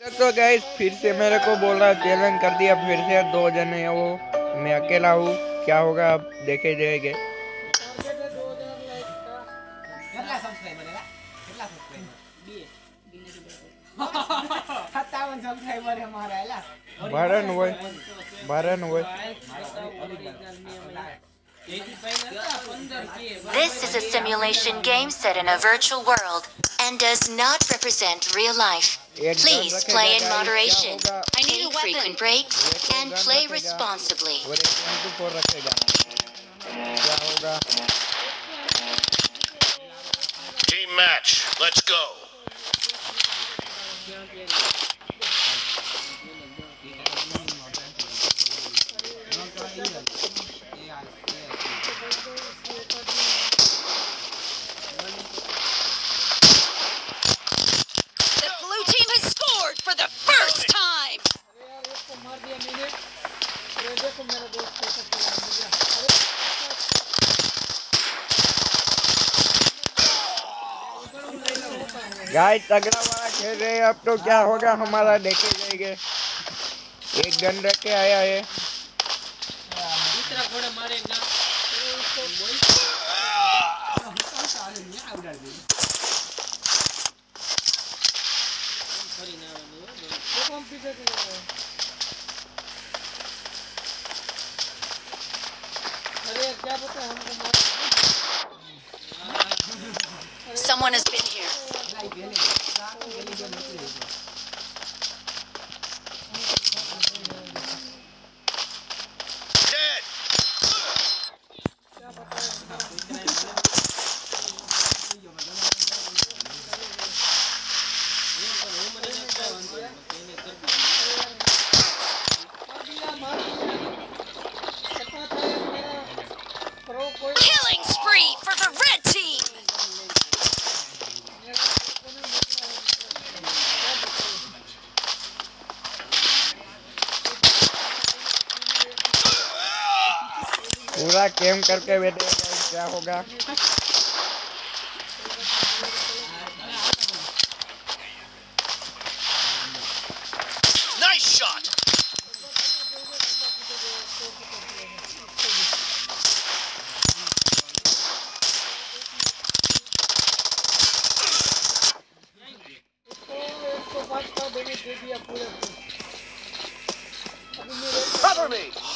तो, तो गए फिर से मेरे को बोल रहा चैलेंज कर दिया फिर से दो जने हैं वो। मैं अकेला हूँ क्या होगा अब देखे जाएँगे। भरन हुए भरन हुए। This is a simulation game set in a virtual world. and does not represent real life. Please play in moderation, take frequent breaks, and play responsibly. Team match, let's go. Guys तगड़ा वाला खेल रहे अब तो क्या होगा, हमारा देखे जाएँगे। एक गन रख के आया है। गेम करके बैठे क्या होगा Cover me!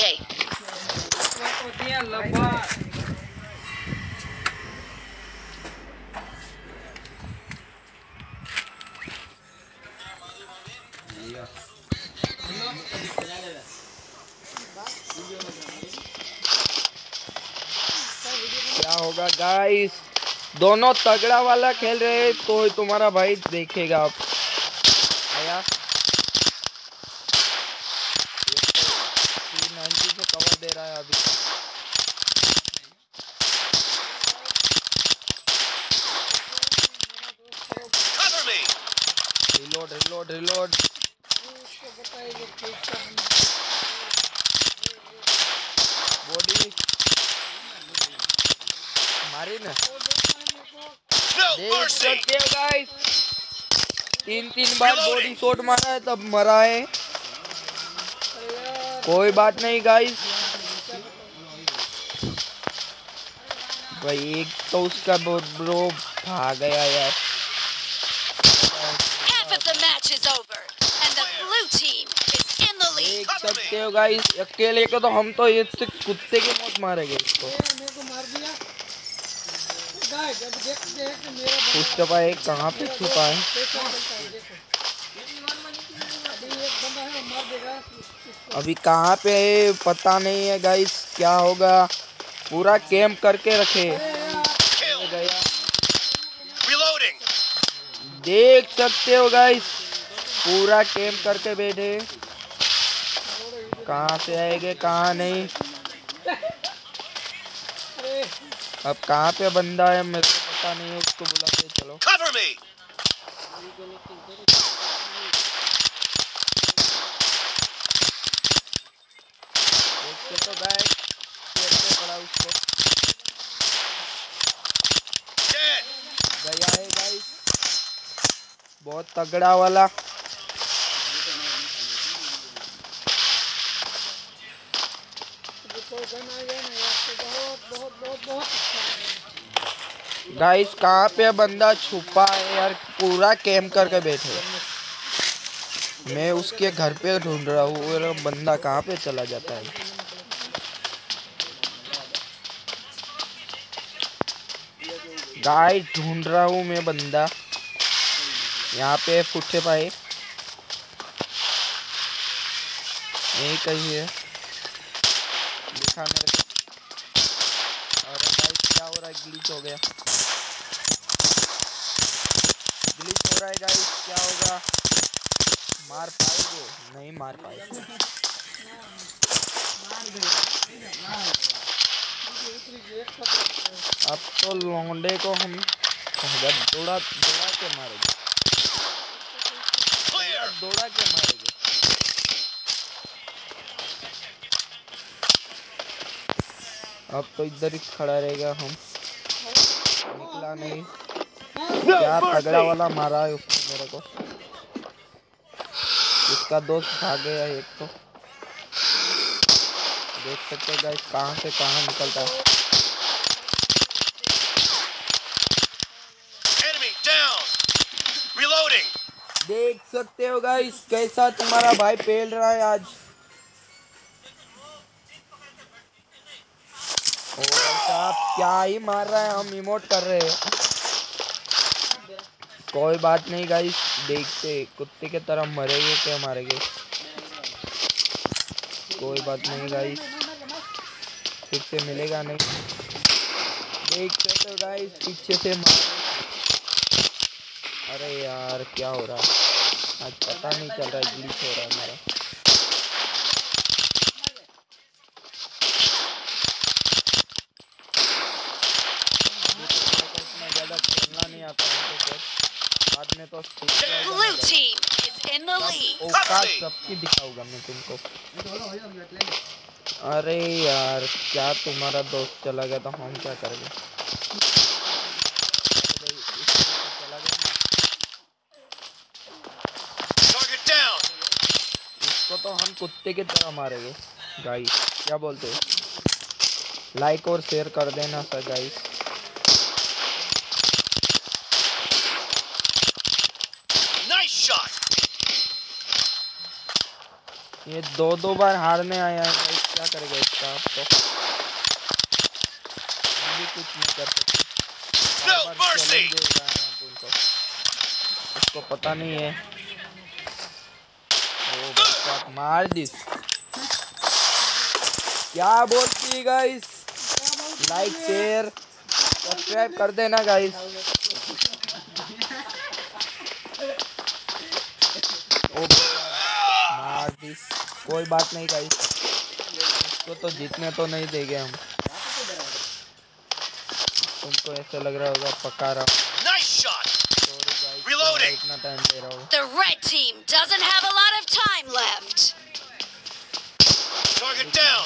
Okay, क्या होगा गाइस दोनों तगड़ा वाला खेल रहे तो तुम्हारा भाई देखेगा। आप आया रहा है अभी Cover me. Reload reload body मारी ना। देख सकते हो गाइस तीन तीन बार बॉडी शॉट मारा है तब मरा है। कोई बात नहीं गाइस भाई एक तो उसका ब्रो भाग गया यार। Match is over, and the blue team is in the lead. देख सकते हो गाइस अकेले को तो हम तो ये तो कुत्ते की मौत मारेंगे इसको। मेरे को मार दिया। गाइस अब देखते हैं कि मेरा पूछते पाए कहाँ पे छुपा है? है अभी एक बंदा है मार देगा। इसको अभी कहाँ पे है पता नहीं है गाइस क्या होगा। पूरा कैंप करके रखे। गया देख सकते हो गाइस पूरा टेम करके बैठे। कहाँ से आएँगे कहाँ नहीं? अब कहाँ पे बंदा है मेरे को पता नहीं है उसको बुलाते चलो। तो पड़ा उसको। गया है गाइस बहुत तगड़ा वाला जो कोई गन आ गया ना यार तो बहुत बहुत बहुत बहुत अच्छा है गाइस कहाँ पे बंदा? छुपा है यार, पूरा कैंप करके बैठे मैं उसके घर पे ढूंढ रहा हूँ बंदा कहाँ पे चला जाता है? गाइस ढूंढ रहा हूँ मैं बंदा। यहाँ पे फुटे पाए। यही कही है। लिखा मेरे को और गाइस क्या हो रहा है ग्लिच हो गया। ग्लिच हो रहा है गाइस क्या होगा? मार पाएँगे नहीं मार पाएँगे अब तो लौंडे को हम दौड़ा दौड़ा के मारेंगे। दौड़ा के मारेंगे। अब तो इधर ही खड़ा रहेगा हम। निकला नहीं क्या तगड़ा वाला मारा है उसने मेरे को। इसका दोस्त भाग गया एक तो। देख सकते हो गाइस कहाँ से कहाँ निकलता है। Enemy down. Reloading. देख सकते हो गाइस कैसा तुम्हारा भाई पेल रहा है आज। क्या ही मार रहा है, हम इमोट कर रहे हैं। कोई बात नहीं गाइस देखते, कुत्ते के तरह मरेंगे क्या मारेंगे? कोई बात नहीं गाइस फिर से मिलेगा नहीं। देखते तो गाइस पीछे से मार। अरे यार, क्या हो रहा है? आज पता नहीं चल रहा है ग्लिच हो रहा है मेरा अभी तो मेरे को इतना ज़्यादा खेलना नहीं आता है तो बाद में तो Blue team is in the lead. औकात सबकी दिखाऊँगा मैं तुमको। अरे यार क्या तुम्हारा दोस्त चला गया तो हम क्या करेंगे? तो. इसको तो हम कुत्ते की तरह मारेंगे गाइस क्या बोलते हो? लाइक और शेयर कर देना सर गाइस Nice shot. ये दो दो बार हारने आया है गाइस क्या करेगा इसका आप तो? भी कुछ नहीं कर सकते। उनको उसको पता नहीं है। ओ भाई मार दिस। क्या बोलती है गाइस लाइक शेयर सब्सक्राइब कर देना गाइस कोई बात नहीं गाइस इसको तो जीतने तो नहीं देंगे हम तुमको ऐसे लग रहा होगा पका रहा हूँ. इतना टाइम दे रहा हूँ The red team doesn't have a lot of time left. Target down.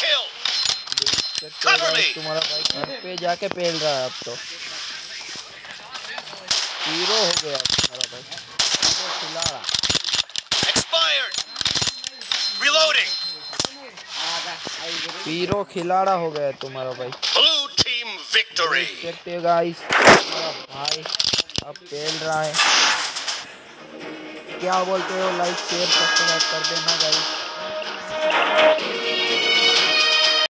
Kill. हो Cover me. तुम्हारा भाई पे जाके पेल रहा है अब तो हीरो हो गया तुम्हारा भाई हीरो खिलाड़ा Expired. Reloading. हीरो खिलाड़ा हो गया तुम्हारा भाई Blue team victory. देख सकते हो गाइस भाई अब पेल रहा है क्या बोलते हो लाइक शेयर सब्सक्राइब कर देना गाइस